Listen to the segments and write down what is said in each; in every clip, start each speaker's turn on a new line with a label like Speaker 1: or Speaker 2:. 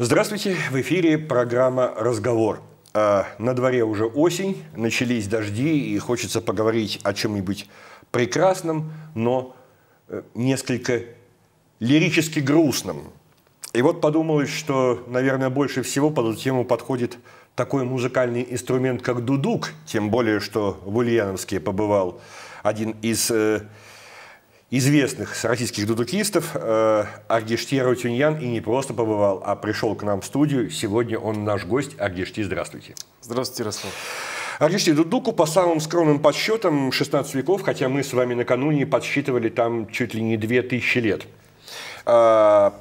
Speaker 1: Здравствуйте, в эфире программа «Разговор». А, на дворе уже осень, начались дожди, и хочется поговорить о чем-нибудь прекрасном, но э, несколько лирически грустном. И вот подумалось, что, наверное, больше всего под эту тему подходит такой музыкальный инструмент, как дудук, тем более, что в Ульяновске побывал один из э, известных российских дудукистов э, Аргишти Рутюньян и не просто побывал, а пришел к нам в студию. Сегодня он наш гость. Аргишти, здравствуйте.
Speaker 2: Здравствуйте, Ярослав.
Speaker 1: Аргишти Дудуку по самым скромным подсчетам 16 веков, хотя мы с вами накануне подсчитывали там чуть ли не 2000 лет. Э,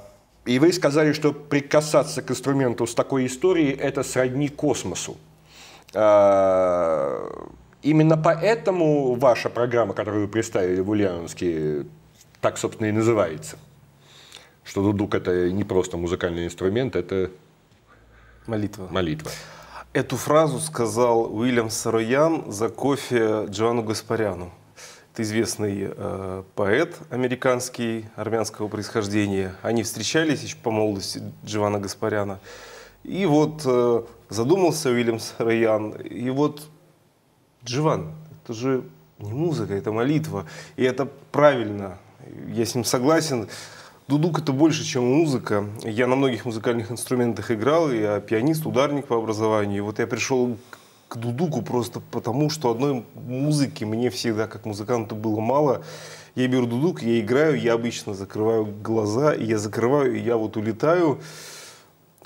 Speaker 1: и вы сказали, что прикасаться к инструменту с такой историей – это сродни космосу. Э, Именно поэтому ваша программа, которую вы представили в Ульяновске, так, собственно, и называется. Что дудук – это не просто музыкальный инструмент, это
Speaker 2: молитва.
Speaker 1: молитва.
Speaker 2: Эту фразу сказал Уильям Сароян за кофе Джоанну Гаспаряну. Это известный э, поэт американский, армянского происхождения. Они встречались еще по молодости Джоанна Гаспаряна. И вот э, задумался Уильям Сароян, и вот Дживан, это же не музыка, это молитва. И это правильно. Я с ним согласен. Дудук это больше, чем музыка. Я на многих музыкальных инструментах играл, я пианист, ударник по образованию. И вот я пришел к дудуку просто потому, что одной музыки мне всегда, как музыканту, было мало. Я беру дудук, я играю, я обычно закрываю глаза, и я закрываю, и я вот улетаю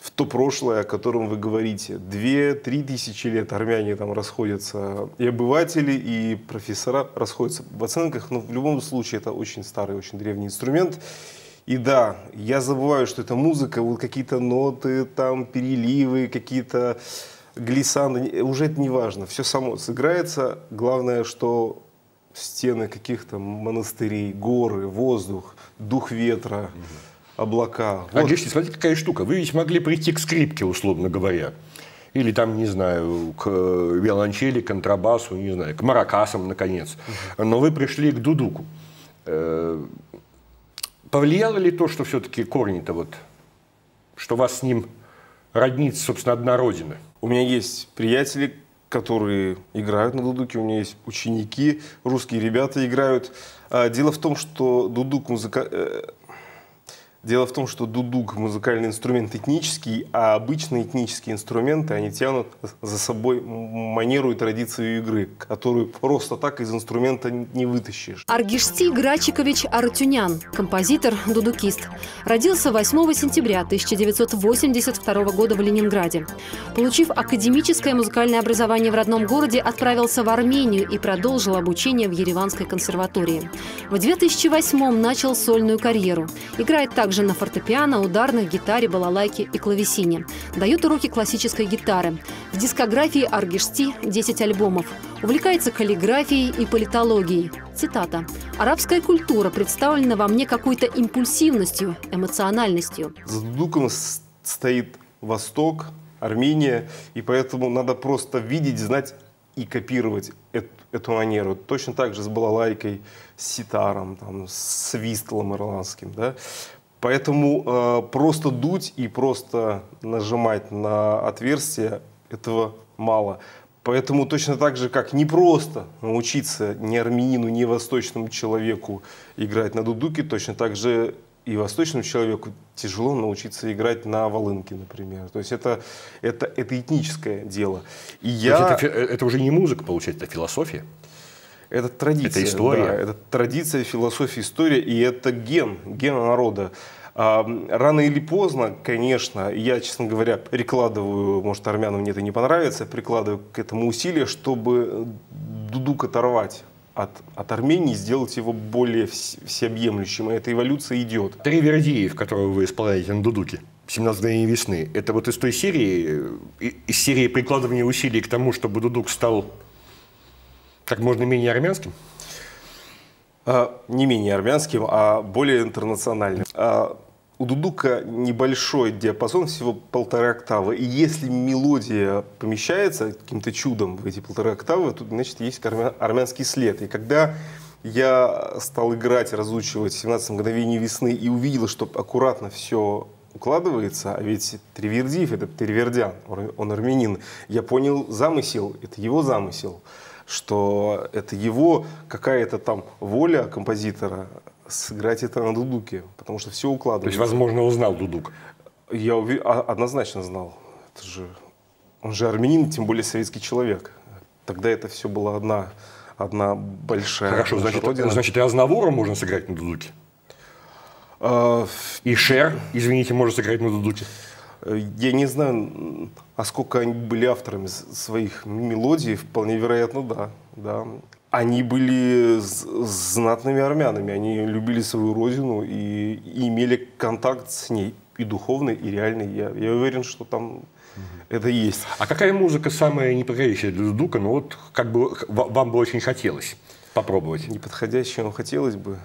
Speaker 2: в то прошлое, о котором вы говорите. Две-три тысячи лет армяне там расходятся, и обыватели, и профессора расходятся в оценках, но в любом случае это очень старый, очень древний инструмент. И да, я забываю, что это музыка, вот какие-то ноты, там переливы, какие-то глиссанды, уже это не важно, все само сыграется. Главное, что стены каких-то монастырей, горы, воздух, дух ветра, угу облака.
Speaker 1: А, вот. Гришти, смотрите, какая штука. Вы ведь могли прийти к скрипке, условно говоря. Или там, не знаю, к виолончели, контрабасу, не знаю, к маракасам, наконец. Но вы пришли к дудуку. Э, повлияло ли то, что все-таки корни-то вот, что вас с ним роднит, собственно, одна родина?
Speaker 2: У меня есть приятели, которые играют на дудуке, у меня есть ученики, русские ребята играют. А, дело в том, что дудук музыка э, Дело в том, что дудук – музыкальный инструмент этнический, а обычные этнические инструменты, они тянут за собой манеру и традицию игры, которую просто так из инструмента не вытащишь.
Speaker 3: Аргишти Грачикович Артюнян, композитор, дудукист. Родился 8 сентября 1982 года в Ленинграде. Получив академическое музыкальное образование в родном городе, отправился в Армению и продолжил обучение в Ереванской консерватории. В 2008 начал сольную карьеру. Играет также также на фортепиано, ударных, гитаре, балалайке и клавесине. Дает уроки классической гитары. В дискографии Аргишти 10 альбомов. Увлекается каллиграфией и политологией. Цитата. «Арабская культура представлена во мне какой-то импульсивностью, эмоциональностью».
Speaker 2: За дудуком стоит Восток, Армения, и поэтому надо просто видеть, знать и копировать эту, эту манеру. Точно так же с балалайкой, с ситаром, там, с свистлом ирландским. Да? Поэтому э, просто дуть и просто нажимать на отверстие этого мало. Поэтому точно так же, как не просто научиться ни армянину, ни восточному человеку играть на дудуке, точно так же и восточному человеку тяжело научиться играть на волынке, например. То есть это, это, это этническое дело.
Speaker 1: И я... это, это уже не музыка, получается, это философия?
Speaker 2: Это традиция.
Speaker 1: Это история. Да,
Speaker 2: это традиция, философия, история, и это ген, ген народа. А, рано или поздно, конечно, я, честно говоря, прикладываю, может, армянам мне это не понравится, прикладываю к этому усилия, чтобы дудук оторвать от, от Армении, сделать его более всеобъемлющим. И эта эволюция идет.
Speaker 1: Три Вердиев, которые вы исполняете на дудуке. 17 мгновений весны. Это вот из той серии, из серии прикладывания усилий к тому, чтобы Дудук стал как можно менее армянским?
Speaker 2: А, не менее армянским, а более интернациональным. А, у дудука небольшой диапазон, всего полтора октавы. И если мелодия помещается каким-то чудом в эти полтора октавы, тут, значит, есть армянский след. И когда я стал играть, разучивать 17 мгновений весны и увидел, что аккуратно все укладывается, а ведь Тривердиев – это Тривердян, он армянин. Я понял замысел, это его замысел, что это его какая-то там воля композитора сыграть это на дудуке, потому что все укладывается.
Speaker 1: То есть, возможно, узнал дудук?
Speaker 2: Я уви... А, однозначно знал. Это же... Он же армянин, тем более советский человек. Тогда это все была одна, одна большая
Speaker 1: Хорошо, значит, родина. значит, и Азнавура можно сыграть на дудуке?
Speaker 2: А,
Speaker 1: и Шер, извините, может сыграть на дудуке?
Speaker 2: Я не знаю, а сколько они были авторами своих мелодий, вполне вероятно, да. да. Они были знатными армянами, они любили свою родину и, и имели контакт с ней и духовный, и реальный. Я, я уверен, что там это есть.
Speaker 1: А какая музыка самая неподходящая для Дудука? Ну вот как бы вам бы очень хотелось попробовать.
Speaker 2: Неподходящая, но хотелось бы.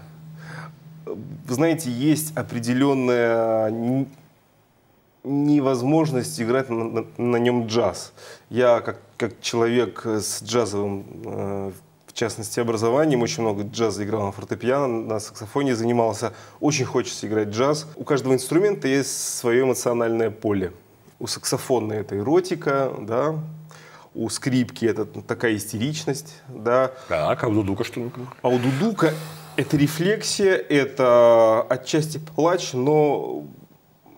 Speaker 2: Вы знаете, есть определенная невозможность играть на, на, на нем джаз. Я как, как человек с джазовым э, частности, образованием. Очень много джаза играл на фортепиано, на саксофоне занимался. Очень хочется играть джаз. У каждого инструмента есть свое эмоциональное поле. У саксофона это эротика, да, у скрипки это такая истеричность, да.
Speaker 1: Так, а у дудука что?
Speaker 2: А у дудука это рефлексия, это отчасти плач, но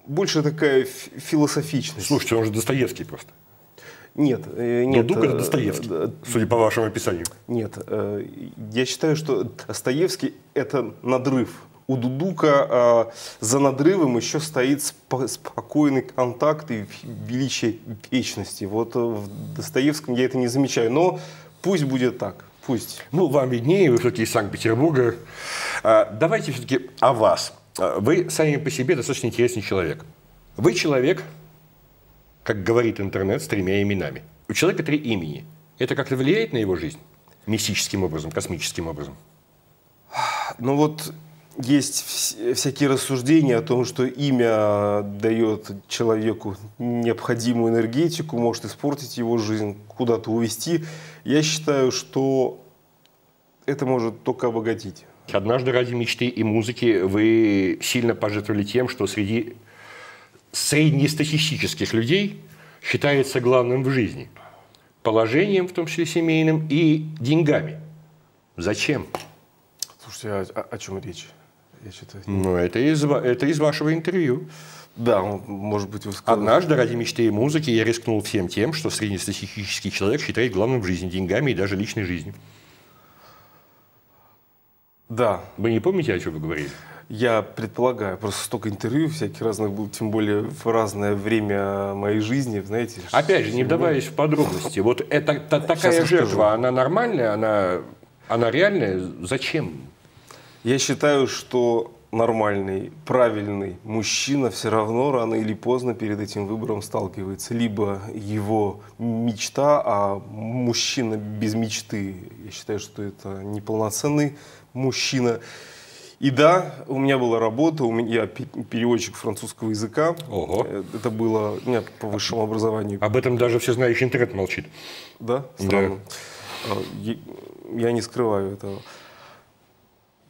Speaker 2: больше такая философичность.
Speaker 1: Слушайте, он же Достоевский просто.
Speaker 2: Нет, э, нет.
Speaker 1: Дудук это э, Достоевский, э, судя по вашему описанию.
Speaker 2: Нет, я считаю, что Достоевский это надрыв. У Дудука за надрывом еще стоит спокойный контакт и величие вечности. Вот в Достоевском я это не замечаю, но пусть будет так. Пусть.
Speaker 1: Ну, вам виднее, вы все-таки из Санкт-Петербурга. Давайте все-таки о вас. Вы сами по себе достаточно интересный человек. Вы человек, как говорит интернет, с тремя именами. У человека три имени. Это как-то влияет на его жизнь? Мистическим образом, космическим образом?
Speaker 2: Ну вот есть всякие рассуждения о том, что имя дает человеку необходимую энергетику, может испортить его жизнь, куда-то увести. Я считаю, что это может только обогатить.
Speaker 1: Однажды ради мечты и музыки вы сильно пожертвовали тем, что среди среднестатистических людей считается главным в жизни. Положением, в том числе семейным, и деньгами. Зачем?
Speaker 2: Слушайте, а о, о чем речь?
Speaker 1: Я что-то... Ну, это из, это из вашего интервью.
Speaker 2: Да, может быть, вы
Speaker 1: сказали. Однажды ради мечты и музыки я рискнул всем тем, что среднестатистический человек считает главным в жизни деньгами и даже личной жизнью.
Speaker 2: Да.
Speaker 1: Вы не помните, о чем вы говорили?
Speaker 2: Я предполагаю, просто столько интервью всяких разных было, тем более в разное время моей жизни, знаете.
Speaker 1: Опять же, не вдаваясь в подробности, вот это, та, такая жертва, она нормальная, она, она реальная? Зачем?
Speaker 2: Я считаю, что нормальный, правильный мужчина все равно рано или поздно перед этим выбором сталкивается. Либо его мечта, а мужчина без мечты. Я считаю, что это неполноценный мужчина. И да, у меня была работа, у меня переводчик французского языка.
Speaker 1: Ого.
Speaker 2: Э, это было у меня по высшему образованию.
Speaker 1: Об этом даже все знающий интернет молчит.
Speaker 2: Да? Странно. Да. Я не скрываю этого.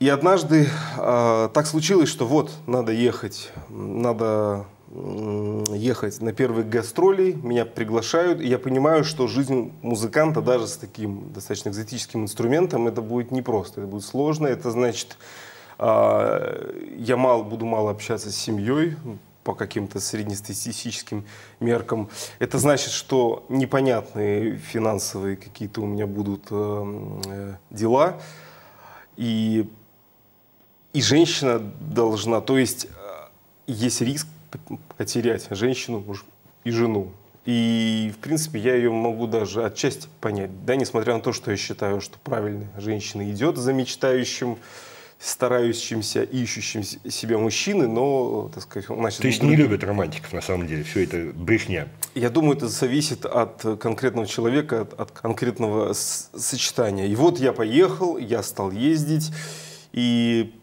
Speaker 2: И однажды э, так случилось, что вот, надо ехать, надо ехать на первые гастроли, меня приглашают, и я понимаю, что жизнь музыканта даже с таким достаточно экзотическим инструментом, это будет непросто, это будет сложно, это значит а, я мало, буду мало общаться с семьей по каким-то среднестатистическим меркам. Это значит, что непонятные финансовые какие-то у меня будут э, э, дела. И, и женщина должна, то есть э, есть риск потерять женщину и жену. И, в принципе, я ее могу даже отчасти понять. Да, несмотря на то, что я считаю, что правильная женщина идет за мечтающим, старающимся, ищущим себя мужчины, но, так сказать,
Speaker 1: он значит... То есть не любят романтиков, на самом деле, все это брехня?
Speaker 2: Я думаю, это зависит от конкретного человека, от, от конкретного сочетания. И вот я поехал, я стал ездить, и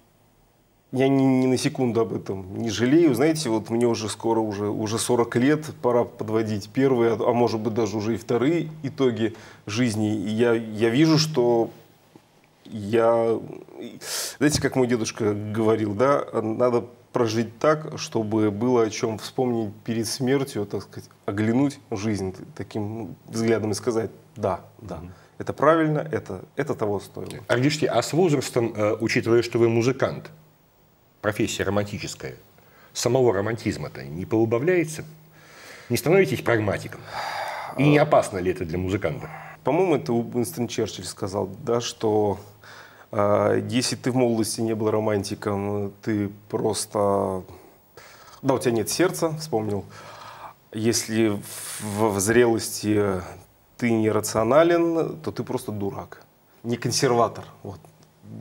Speaker 2: я ни, ни на секунду об этом не жалею. Знаете, вот мне уже скоро, уже, уже 40 лет, пора подводить первые, а может быть даже уже и вторые итоги жизни. И я, я вижу, что я, знаете, как мой дедушка говорил, да, надо прожить так, чтобы было о чем вспомнить перед смертью, так сказать, оглянуть жизнь таким взглядом и сказать «да, да». Это правильно, это, это того стоило.
Speaker 1: Аргишти, а с возрастом, э, учитывая, что вы музыкант, профессия романтическая, самого романтизма-то не поубавляется? Не становитесь прагматиком? И не опасно ли это для музыканта?
Speaker 2: По-моему, это Уинстон Черчилль сказал, да, что э, если ты в молодости не был романтиком, ты просто... Да, у тебя нет сердца, вспомнил. Если в, в зрелости ты не рационален, то ты просто дурак. Не консерватор. Вот.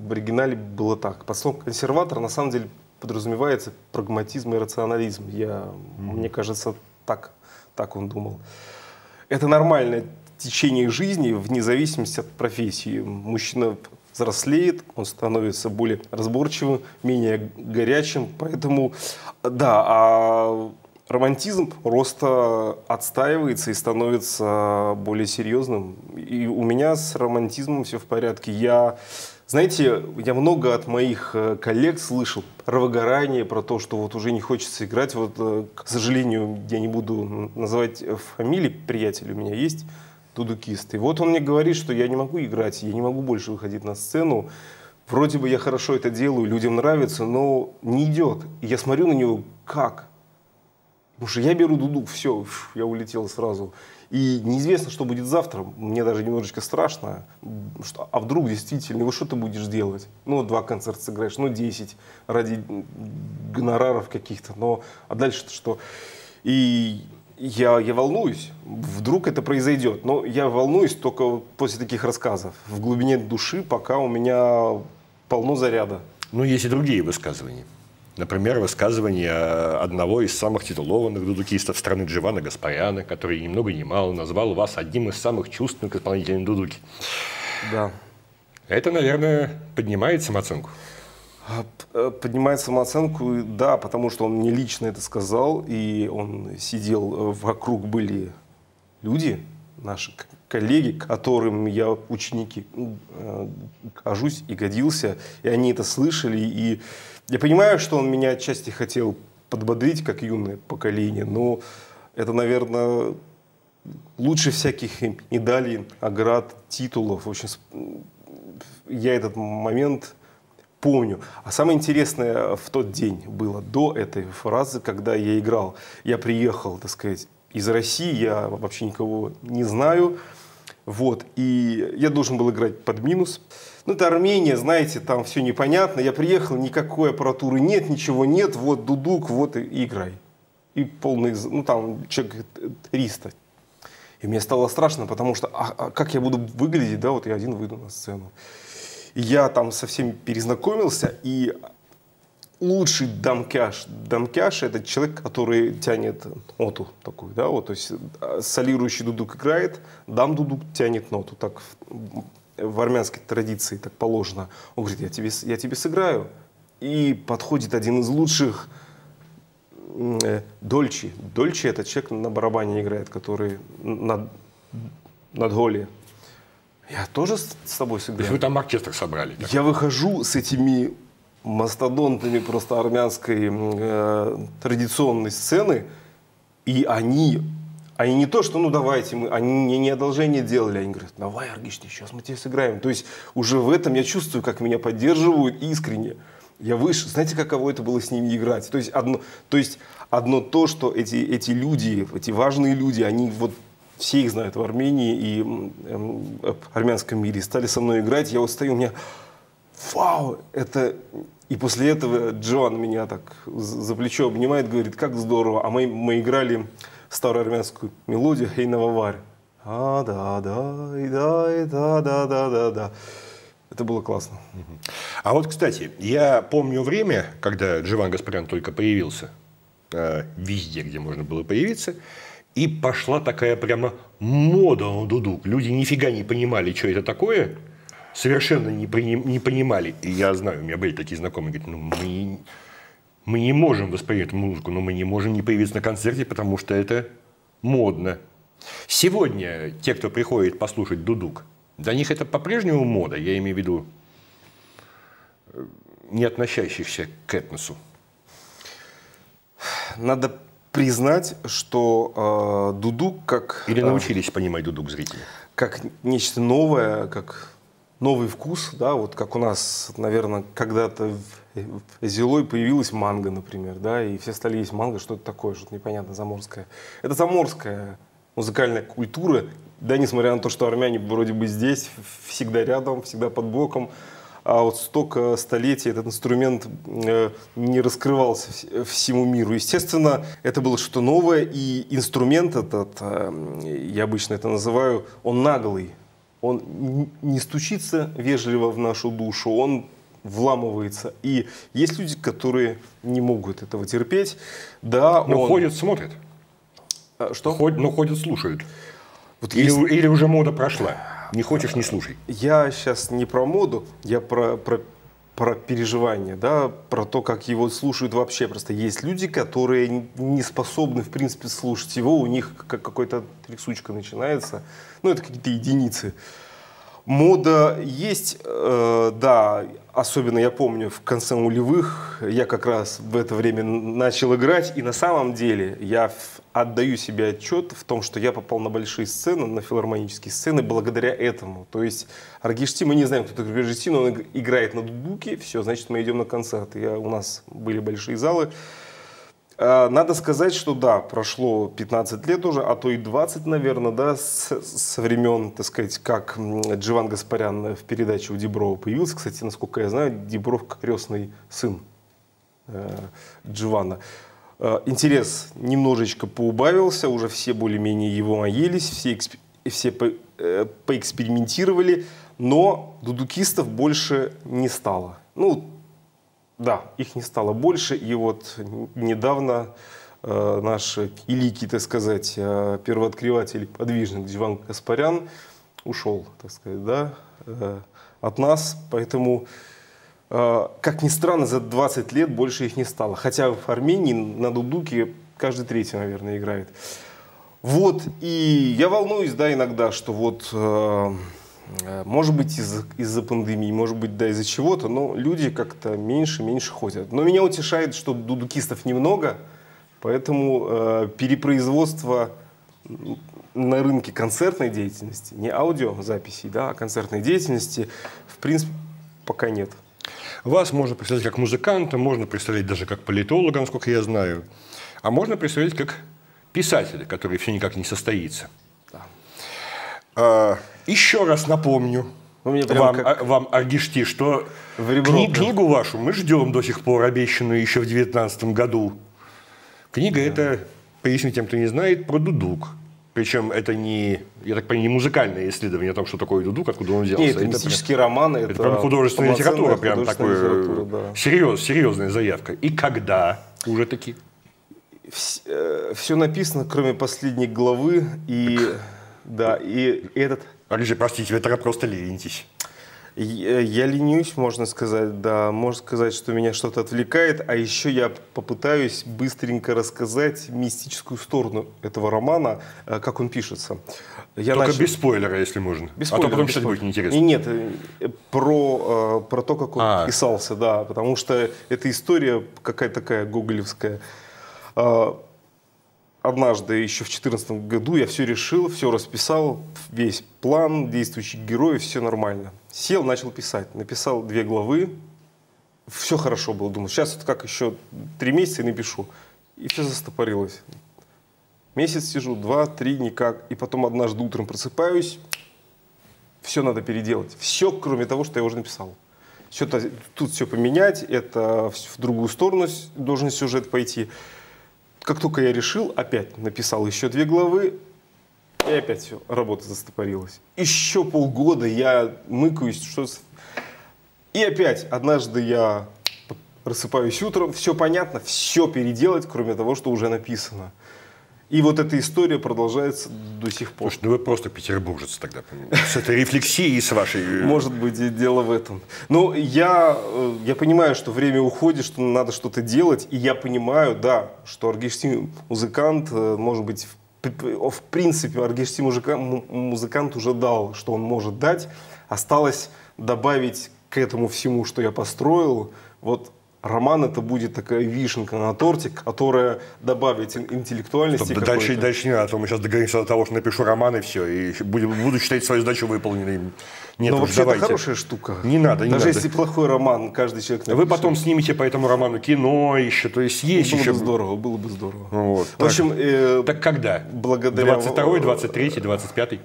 Speaker 2: В оригинале было так. Под словом консерватор на самом деле подразумевается прагматизм и рационализм. Я, mm-hmm. Мне кажется, так, так он думал. Это нормальное течение жизни вне зависимости от профессии. Мужчина взрослеет, он становится более разборчивым, менее горячим. Поэтому, да, а романтизм просто отстаивается и становится более серьезным. И у меня с романтизмом все в порядке. Я, знаете, я много от моих э, коллег слышал про выгорание, про то, что вот уже не хочется играть. Вот, э, к сожалению, я не буду называть фамилии приятеля, у меня есть дудукист. И вот он мне говорит, что я не могу играть, я не могу больше выходить на сцену. Вроде бы я хорошо это делаю, людям нравится, но не идет. И я смотрю на него, как? Потому что я беру дудук, все, я улетел сразу. И неизвестно, что будет завтра. Мне даже немножечко страшно. Что, а вдруг действительно, что ты будешь делать? Ну, два концерта сыграешь, ну, десять ради гонораров каких-то. Но, а дальше-то что? И я, я волнуюсь. Вдруг это произойдет. Но я волнуюсь только после таких рассказов. В глубине души пока у меня полно заряда.
Speaker 1: Ну, есть и другие высказывания. Например, высказывание одного из самых титулованных дудукистов страны Дживана Гаспаряна, который ни много ни мало назвал вас одним из самых чувственных исполнителей дудуки.
Speaker 2: Да.
Speaker 1: Это, наверное, поднимает самооценку.
Speaker 2: А, э, поднимает самооценку, да, потому что он мне лично это сказал, и он сидел, э, вокруг были люди, наши коллеги, которым я ученики э, кажусь и годился, и они это слышали, и я понимаю, что он меня отчасти хотел подбодрить, как юное поколение, но это, наверное, лучше всяких медалей, наград, титулов. В общем, я этот момент помню. А самое интересное в тот день было до этой фразы, когда я играл. Я приехал, так сказать, из России, я вообще никого не знаю. Вот, и я должен был играть под минус. Ну, это Армения, знаете, там все непонятно. Я приехал, никакой аппаратуры нет, ничего нет. Вот дудук, вот и играй. И полный, ну, там человек 300. И мне стало страшно, потому что, а, а как я буду выглядеть, да, вот я один выйду на сцену. И я там со всеми перезнакомился, и лучший дамкяш. Дамкяш – это человек, который тянет ноту такую, да, вот, то есть а, солирующий дудук играет, дам дудук тянет ноту, так в армянской традиции так положено. Он говорит, я тебе, я тебе сыграю. И подходит один из лучших э, Дольчи. Дольчи это человек на барабане играет, который над, над голи. Я тоже с, с тобой сыграю. То есть
Speaker 1: вы там оркестр собрали?
Speaker 2: Так? Я выхожу с этими мастодонтами просто армянской э, традиционной сцены, и они они не то, что ну давайте, мы, они мне не одолжение делали, они говорят, давай, Аргишни, сейчас мы тебе сыграем. То есть уже в этом я чувствую, как меня поддерживают искренне. Я выше. Знаете, каково это было с ними играть? То есть одно, то, есть одно то, что эти, эти люди, эти важные люди, они вот все их знают в Армении и э, армянском мире, стали со мной играть. Я вот стою, у меня, вау, это... И после этого Джоан меня так за плечо обнимает, говорит, как здорово. А мы, мы играли старую армянскую мелодию «Хейнова варь». А, да, да, и да, и да, да, да, да, да. Это было классно.
Speaker 1: А вот, кстати, я помню время, когда Дживан Гаспарян только появился, э, везде, где можно было появиться, и пошла такая прямо мода на дудук. Люди нифига не понимали, что это такое, совершенно не, при, не понимали. И я знаю, у меня были такие знакомые, говорят, ну мы мы не можем воспринять музыку, но мы не можем не появиться на концерте, потому что это модно. Сегодня те, кто приходит послушать дудук, для них это по-прежнему мода, я имею в виду э, не относящихся к этносу.
Speaker 2: Надо признать, что э, дудук как...
Speaker 1: Или научились э, понимать дудук зрители?
Speaker 2: Как нечто новое, как новый вкус, да, вот как у нас, наверное, когда-то зелой появилась манго, например, да, и все стали есть манго, что это такое, что-то непонятно, заморское. Это заморская музыкальная культура, да, несмотря на то, что армяне вроде бы здесь, всегда рядом, всегда под боком, а вот столько столетий этот инструмент э, не раскрывался всему миру. Естественно, это было что-то новое, и инструмент этот, э, я обычно это называю, он наглый. Он не стучится вежливо в нашу душу, он вламывается. И есть люди, которые не могут этого терпеть. Да,
Speaker 1: Но
Speaker 2: он...
Speaker 1: ходят, смотрят.
Speaker 2: А, что?
Speaker 1: Ходят, но ходят, слушают. Вот или, есть... или уже мода прошла. Не хочешь, не слушай.
Speaker 2: Я сейчас не про моду, я про, про, про переживание, да, про то, как его слушают вообще. Просто есть люди, которые не способны, в принципе, слушать его, у них как какой-то трясучка начинается. Ну, это какие-то единицы. Мода есть, э, да, особенно я помню в конце нулевых, я как раз в это время начал играть, и на самом деле я отдаю себе отчет в том, что я попал на большие сцены, на филармонические сцены благодаря этому. То есть Аргишти, мы не знаем, кто такой Аргишти, но он играет на дудуке, все, значит, мы идем на концерт. Я, у нас были большие залы, надо сказать, что да, прошло 15 лет уже, а то и 20, наверное, да, со времен, так сказать, как Дживан Гаспарян в передаче у Деброва появился. Кстати, насколько я знаю, Дебров крестный сын э, Дживана. Э, интерес немножечко поубавился, уже все более-менее его наелись, все, эксп, все по, э, поэкспериментировали, но дудукистов больше не стало. Ну, да, их не стало больше, и вот недавно э, наш великий, так сказать, э, первооткрыватель, подвижник Диван Каспарян ушел, так сказать, да, э, от нас, поэтому, э, как ни странно, за 20 лет больше их не стало, хотя в Армении на дудуке каждый третий, наверное, играет. Вот, и я волнуюсь, да, иногда, что вот... Э, может быть, из-за из пандемии, может быть, да, из-за чего-то, но люди как-то меньше-меньше ходят. Но меня утешает, что дудукистов немного, поэтому э, перепроизводство на рынке концертной деятельности, не аудиозаписей, да, а концертной деятельности, в принципе, пока нет.
Speaker 1: Вас можно представить как музыканта, можно представлять даже как политолога, насколько я знаю, а можно представлять как писателя, который все никак не состоится. Да. А, еще раз напомню вам, как... А, вам, Аргишти, что кни, книгу вашу мы ждем до сих пор, обещанную еще в 2019 году. Книга да. это, поясню тем, кто не знает, про дудук. Причем это не, я так понимаю, не музыкальное исследование о том, что такое дудук, откуда он взялся.
Speaker 2: Нет, это, это мистические прям, романы.
Speaker 1: Это, это прям художественная литература, прям такое да. серьез, серьезная заявка. И когда уже таки?
Speaker 2: Все, э, все написано, кроме последней главы. И, да, и этот
Speaker 1: Алиже, простите, вы тогда просто ленитесь.
Speaker 2: Я, я ленюсь, можно сказать, да. Можно сказать, что меня что-то отвлекает, а еще я попытаюсь быстренько рассказать мистическую сторону этого романа, э, как он пишется.
Speaker 1: Я Только начал... без спойлера, если можно.
Speaker 2: Без спойлера,
Speaker 1: а то потом
Speaker 2: читать
Speaker 1: будет неинтересно.
Speaker 2: И нет, э, про, э, про то, как он а. писался, да. Потому что эта история какая-то такая гоголевская однажды еще в 2014 году я все решил, все расписал, весь план действующих героев, все нормально. Сел, начал писать. Написал две главы, все хорошо было. Думал, сейчас вот как еще три месяца и напишу. И все застопорилось. Месяц сижу, два, три, никак. И потом однажды утром просыпаюсь, все надо переделать. Все, кроме того, что я уже написал. Все, тут все поменять, это в другую сторону должен сюжет пойти. Как только я решил, опять написал еще две главы, и опять все, работа застопорилась. Еще полгода я мыкаюсь, что... И опять, однажды я просыпаюсь утром, все понятно, все переделать, кроме того, что уже написано. И вот эта история продолжается до сих пор.
Speaker 1: Слушай, ну вы просто петербуржец тогда, с этой рефлексией, с вашей...
Speaker 2: Э, Может быть, и дело в этом. Но я, э, я понимаю, что время уходит, что надо что-то делать, и я понимаю, да, что Аргишти музыкант, э, может быть, в, в принципе, Аргишти музыкант уже дал, что он может дать. Осталось добавить к этому всему, что я построил, вот роман это будет такая вишенка на торте, которая добавит интеллектуальности.
Speaker 1: Стоп, дальше, дальше не надо, а то мы сейчас договоримся до того, что напишу роман и все, и буду, буду считать свою задачу выполненной.
Speaker 2: Нет, Но вообще давайте. это хорошая штука.
Speaker 1: Не надо, не
Speaker 2: Даже
Speaker 1: надо.
Speaker 2: если плохой роман, каждый человек
Speaker 1: напишет. Вы потом снимете по этому роману кино еще, то есть есть
Speaker 2: было
Speaker 1: еще...
Speaker 2: Было бы здорово, было бы здорово.
Speaker 1: Вот,
Speaker 2: В общем...
Speaker 1: Э, так когда?
Speaker 2: Благодаря...
Speaker 1: 22 23 25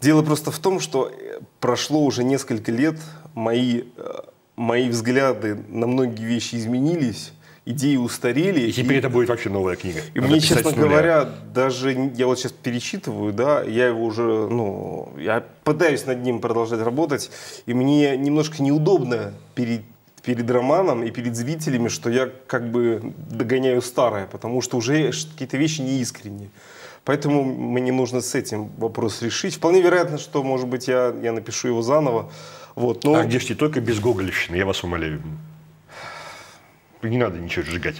Speaker 2: Дело просто в том, что э, прошло уже несколько лет, мои, э, мои взгляды на многие вещи изменились, идеи устарели.
Speaker 1: И теперь и, это будет вообще новая книга.
Speaker 2: И Надо мне, честно говоря, даже я вот сейчас перечитываю, да, я его уже, ну, я пытаюсь над ним продолжать работать, и мне немножко неудобно перед перед романом и перед зрителями, что я как бы догоняю старое, потому что уже какие-то вещи неискренние. Поэтому мне нужно с этим вопрос решить. Вполне вероятно, что, может быть, я, я напишу его заново. Вот,
Speaker 1: но... А где же только без гоголевщины, я вас умоляю. Не надо ничего сжигать.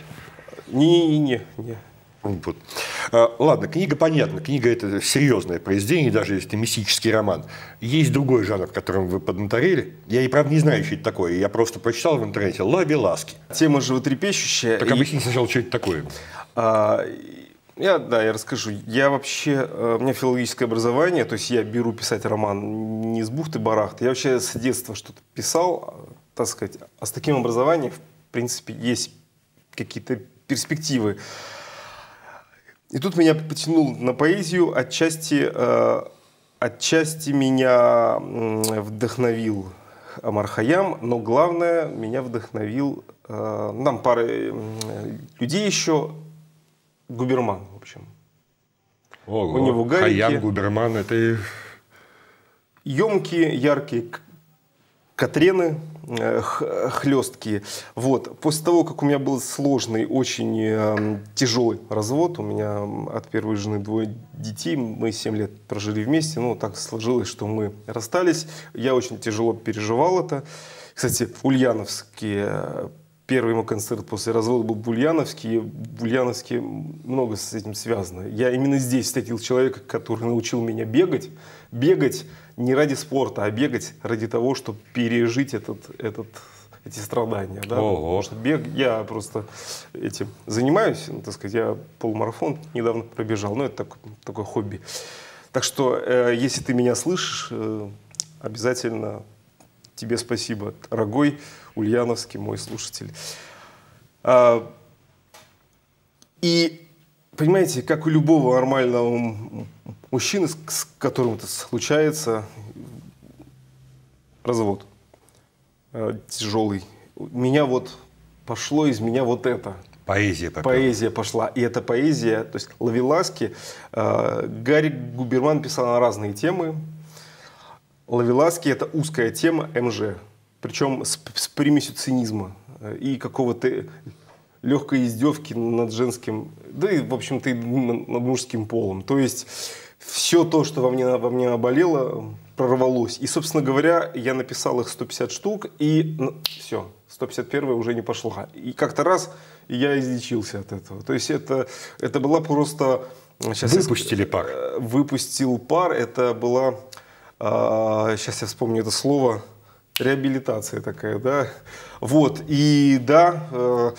Speaker 2: Не-не-не. не.
Speaker 1: Вот. А, ладно, книга понятна. Книга – это серьезное произведение, даже если это мистический роман. Есть другой жанр, которым вы поднаторели. Я и правда не знаю, что это такое. Я просто прочитал в интернете «Лаби ласки».
Speaker 2: Тема животрепещущая.
Speaker 1: Так и... объясните сначала, что это такое.
Speaker 2: А, я, да, я расскажу. Я вообще, э, у меня филологическое образование, то есть я беру писать роман не с бухты-барахты. Я вообще с детства что-то писал, так сказать. А с таким образованием, в принципе, есть какие-то перспективы. И тут меня потянул на поэзию, отчасти, э, отчасти меня вдохновил Амар Хаям, но главное, меня вдохновил, э, там пара людей еще, Губерман, в общем.
Speaker 1: Ого, У него гарики. Хаям, Губерман, это...
Speaker 2: Емкие, яркие катрены, э, хлесткие. Вот. После того, как у меня был сложный, очень э, тяжелый развод, у меня от первой жены двое детей, мы 7 лет прожили вместе, ну, так сложилось, что мы расстались. Я очень тяжело переживал это. Кстати, ульяновские Первый мой концерт после развода был в Ульяновске. В Ульяновске много с этим связано. Я именно здесь встретил человека, который научил меня бегать. Бегать не ради спорта, а бегать ради того, чтобы пережить этот, этот, эти страдания. Да? Потому что бег, я просто этим занимаюсь. Ну, так сказать, я полумарафон недавно пробежал. Но ну, это такое, такое хобби. Так что, э, если ты меня слышишь, э, обязательно тебе спасибо, дорогой Ульяновский, мой слушатель. А, и, понимаете, как у любого нормального мужчины, с которым это случается, развод а, тяжелый. Меня вот пошло из меня вот это.
Speaker 1: Поэзия
Speaker 2: попала. Поэзия пошла. И эта поэзия, то есть Лавеласки, э, Гарри Губерман писал на разные темы. Лавеласки – это узкая тема МЖ причем с, с примесью цинизма э, и какого-то легкой издевки над женским, да и, в общем-то, над мужским полом. То есть все то, что во мне, во мне оболело, прорвалось. И, собственно говоря, я написал их 150 штук, и все, 151 уже не пошла. И как-то раз я излечился от этого. То есть это, это была просто...
Speaker 1: Сейчас Выпустили я, пар. Э,
Speaker 2: выпустил пар. Это была... А, сейчас я вспомню это слово реабилитация такая, да. Вот, и да, э,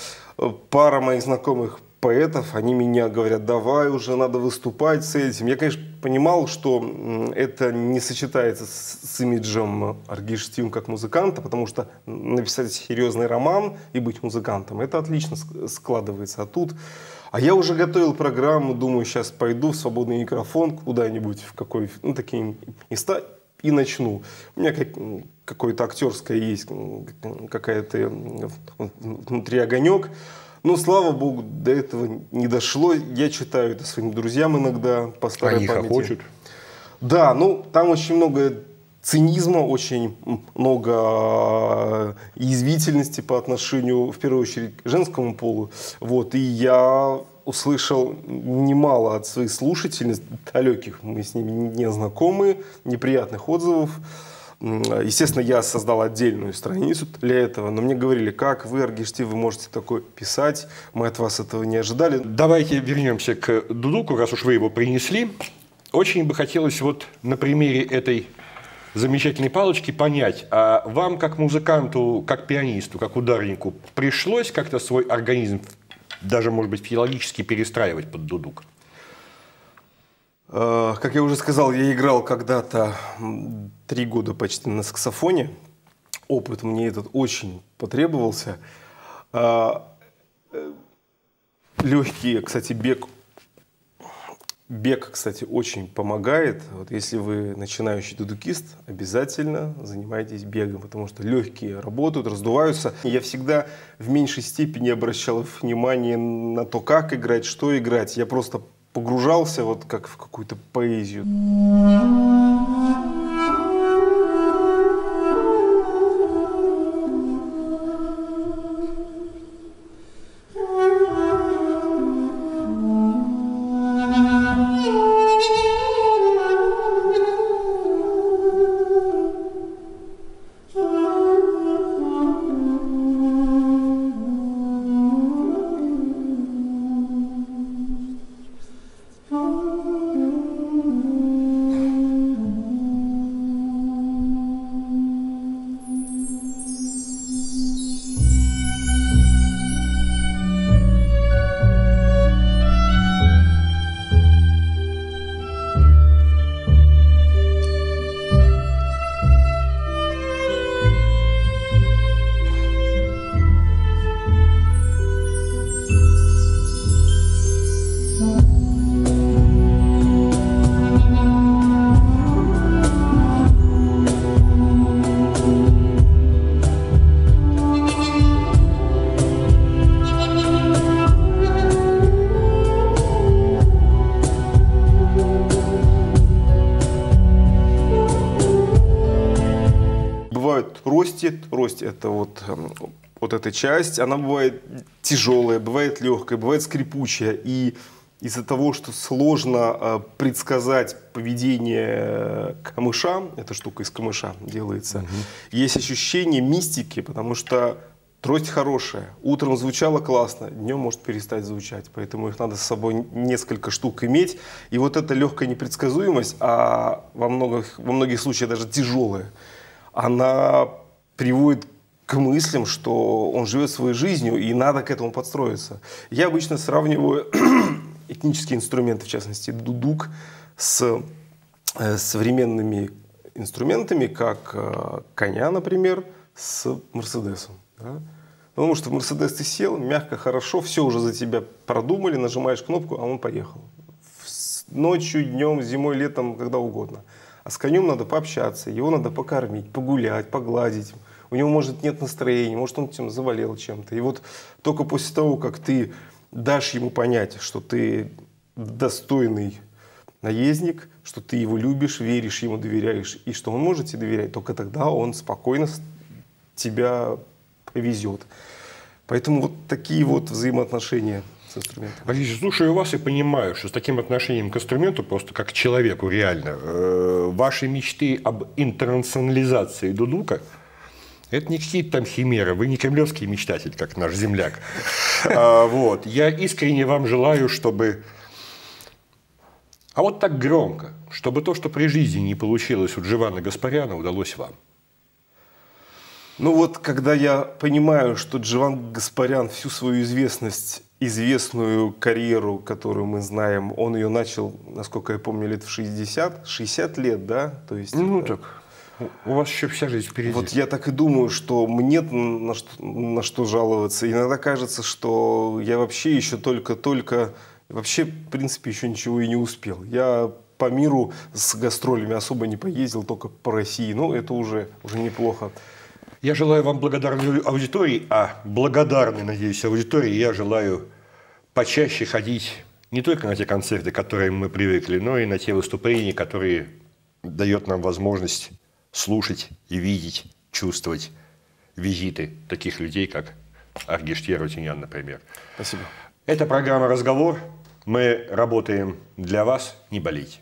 Speaker 2: пара моих знакомых поэтов, они меня говорят, давай уже надо выступать с этим. Я, конечно, понимал, что это не сочетается с, с имиджем Аргиштим как музыканта, потому что написать серьезный роман и быть музыкантом, это отлично складывается. А тут а я уже готовил программу, думаю, сейчас пойду в свободный микрофон куда-нибудь, в какой, ну, такие места, и начну. У меня как, какое-то актерское есть, какая-то внутри огонек. Но, слава богу, до этого не дошло. Я читаю это своим друзьям иногда по старой Они памяти.
Speaker 1: Хохочут.
Speaker 2: Да, ну там очень много цинизма, очень много язвительности по отношению, в первую очередь, к женскому полу. Вот, и я услышал немало от своих слушателей, далеких, мы с ними не знакомы, неприятных отзывов. Естественно, я создал отдельную страницу для этого, но мне говорили, как вы, Аргишти, вы можете такое писать, мы от вас этого не ожидали.
Speaker 1: Давайте вернемся к Дудуку, раз уж вы его принесли. Очень бы хотелось вот на примере этой замечательной палочки понять, а вам как музыканту, как пианисту, как ударнику пришлось как-то свой организм даже, может быть, физиологически перестраивать под дудук?
Speaker 2: Э, как я уже сказал, я играл когда-то три года почти на саксофоне. Опыт мне этот очень потребовался. Э, э, Легкий, кстати, бег Бег, кстати, очень помогает. Вот если вы начинающий дудукист, обязательно занимайтесь бегом, потому что легкие работают, раздуваются. Я всегда в меньшей степени обращал внимание на то, как играть, что играть. Я просто погружался вот как в какую-то поэзию. Росте, рость это вот, эм, вот эта часть, она бывает тяжелая, бывает легкая, бывает скрипучая. И из-за того, что сложно э, предсказать поведение э, камыша, эта штука из камыша делается, угу. есть ощущение мистики, потому что трость хорошая. Утром звучала классно, днем может перестать звучать. Поэтому их надо с собой несколько штук иметь. И вот эта легкая непредсказуемость, а во многих, во многих случаях даже тяжелая, она приводит к мыслям, что он живет своей жизнью, и надо к этому подстроиться. Я обычно сравниваю этнические инструменты, в частности, дудук, с э, современными инструментами, как э, коня, например, с Мерседесом. Да? Потому что в Мерседес ты сел, мягко, хорошо, все уже за тебя продумали, нажимаешь кнопку, а он поехал. Ночью, днем, зимой, летом, когда угодно. А с конем надо пообщаться, его надо покормить, погулять, погладить, у него, может, нет настроения, может, он тем заболел чем-то. И вот только после того, как ты дашь ему понять, что ты достойный наездник, что ты его любишь, веришь ему, доверяешь, и что он может тебе доверять, только тогда он спокойно тебя повезет. Поэтому вот такие вот взаимоотношения с инструментом.
Speaker 1: Борис, слушаю вас и понимаю, что с таким отношением к инструменту, просто как к человеку реально, э, ваши мечты об интернационализации дудука – это не какие-то там химеры, вы не кремлевский мечтатель, как наш земляк. А, вот. Я искренне вам желаю, чтобы... А вот так громко, чтобы то, что при жизни не получилось у Дживана Гаспаряна, удалось вам.
Speaker 2: Ну вот, когда я понимаю, что Дживан Гаспарян всю свою известность, известную карьеру, которую мы знаем, он ее начал, насколько я помню, лет в 60, 60 лет, да?
Speaker 1: То есть, ну, так. У вас еще вся жизнь впереди.
Speaker 2: Вот я так и думаю, что мне на что, на что жаловаться. Иногда кажется, что я вообще еще только-только, вообще, в принципе, еще ничего и не успел. Я по миру с гастролями особо не поездил, только по России. Ну, это уже, уже неплохо.
Speaker 1: Я желаю вам благодарной аудитории, а благодарной, надеюсь, аудитории я желаю почаще ходить не только на те концерты, к которым мы привыкли, но и на те выступления, которые дает нам возможность слушать и видеть, чувствовать визиты таких людей, как Аргиштьер Рутинян, например.
Speaker 2: Спасибо.
Speaker 1: Это программа «Разговор». Мы работаем для вас, не болейте.